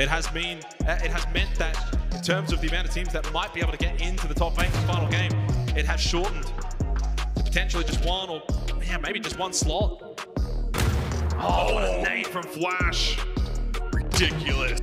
It has mean uh, it has meant that in terms of the amount of teams that might be able to get into the top eight in the final game, it has shortened to potentially just one or yeah, maybe just one slot. Oh, what a nade from Flash. Ridiculous.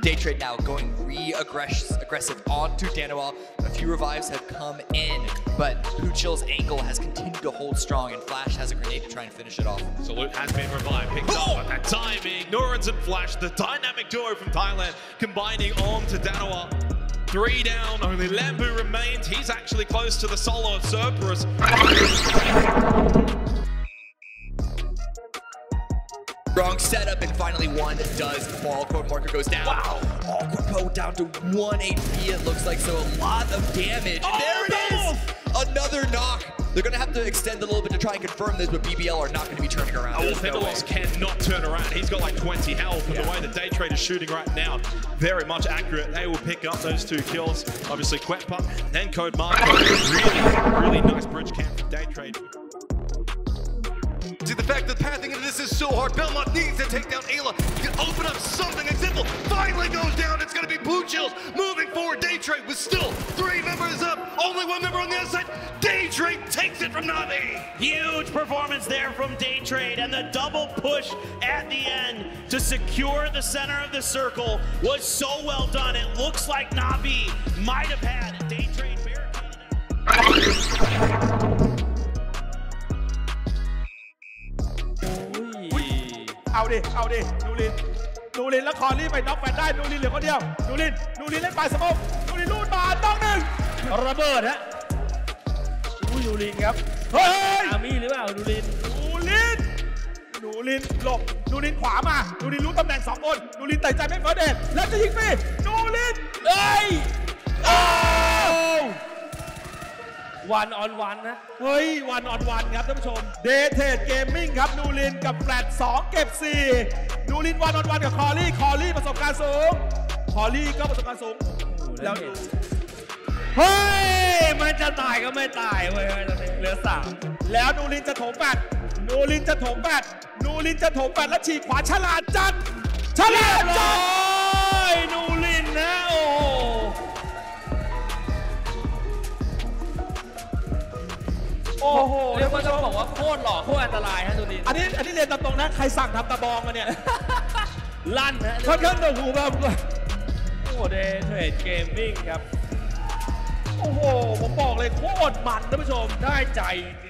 Day trade now going re-aggressive onto Danawa. Few revives have come in, but Puuchiwz's angle has continued to hold strong, and Flash has a grenade to try and finish it off. Salute has been revived, picked up at that timing. Nourinz and Flash, the dynamic duo from Thailand, combining on to Danawa. Three down, only Lambu remains. He's actually close to the solo of Cerberus. Wrong setup, and finally one does fall. Code marker goes down. Wow. Oh, Corpo down to 1 HP, it looks like, so a lot of damage. Oh, there it oh, is! Another knock. They're going to have to extend a little bit to try and confirm this, but BBL are not going to be turning around. Oh, There's no cannot turn around. He's got like 20 health, and the way the Day Trade is shooting right now, very much accurate. They will pick up those two kills. Obviously, Quetpa and Code Marco. Really, Needs to take down Ayla. You can open up something. Example finally goes down. It's going to be Blue Chills moving forward. Day Trade with still three members up. Only one member on the other side. Day Trade takes it from Navi. Huge performance there from Day Trade, and the double push at the end to secure the center of the circle was so well done. It looks like Navi might have had Day เอาดิ เอาดิ นูริน นูรินแล้วคอรี่ไปน็อกแฟนได้ นูรินเหลือคนเดียว นูริน นูรินเล่นปลายสมองนูรินลูดมาต้องหนึ่งระเบิดฮะอุ้ยนูรินครับ เฮ้ย อามี่หรือเปล่าดูลิน นูริน นูรินหลบ นูรินขวามา นูรินรู้ตำแหน่งสองคน นูรินตัดใจไม่เฟิร์สเดทแล้วจะยิงฟรี นูรินเอ้ย วันออนวันนะ เฮ้ยวันออนวันครับท่านผู้ชมเดทเทดเกมมิ่งครับนูรินกับแฟลต2เก็บ 4 นูรินวันออนวันกับคอรี่ คอรี่ประสบการณ์สูง คอรี่ก็ประสบการณ์สูง แล้วดูเฮ้ย มันจะตายก็ไม่ตายเว้ยตอนนี้เหลือสามแล้วนูรินจะโถมแปดนูรินจะโถมแปดนูรินจะโถมแปดแล้วฉีกขวาฉลาดจัดฉลาดจัด โอ้โหเรียกว่าต้องบอกว่าโคตรหล่อโคตรอันตรายฮะดูลินอันนี้อันนี้เรียนตามตรงนะ ใครสั่งทำตะบองมาเนี่ย ลั่นนะค่อนข้างหนวกหูแบบโอ้โหเดย์เทรดเกมมิ่งครับ โอ้โห ผมบอกเลยโคตรมันท่านผู้ชมได้ใจจริง